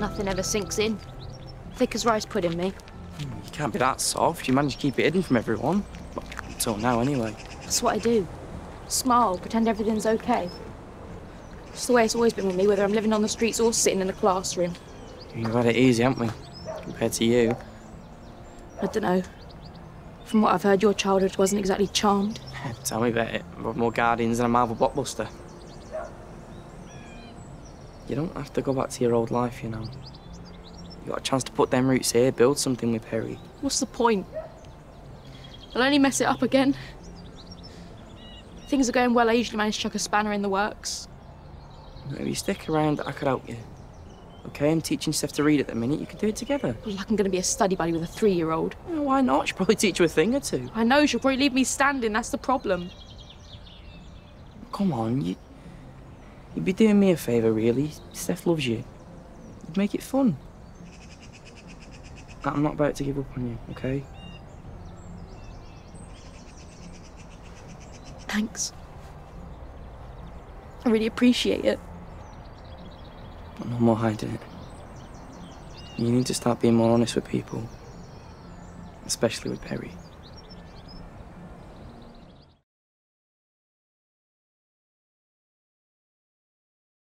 Nothing ever sinks in. Thick as rice pudding, me. Hmm, you can't be that soft. You managed to keep it hidden from everyone. Well, until now, anyway. That's what I do. Smile, pretend everything's okay. It's the way it's always been with me, whether I'm living on the streets or sitting in a classroom. We've had it easy, haven't we? Compared to you. I don't know. From what I've heard, your childhood wasn't exactly charmed. Tell me about it. We've more Guardians than a Marvel blockbuster. You don't have to go back to your old life, you know. You got a chance to put them roots here, build something with Perry. What's the point? I'll only mess it up again. Things are going well, I usually manage to chuck a spanner in the works. If you stick around, I could help you. Okay, I'm teaching Steph to read at the minute. You could do it together. Well, like I'm going to be a study buddy with a three-year-old. Why not? She'll probably teach you a thing or two. I know, she'll probably leave me standing, that's the problem. Come on, you... You'd be doing me a favour, really. Steph loves you. You'd make it fun. I'm not about to give up on you, okay? Thanks. I really appreciate it. But No more hiding it. You need to start being more honest with people. Especially with Perry.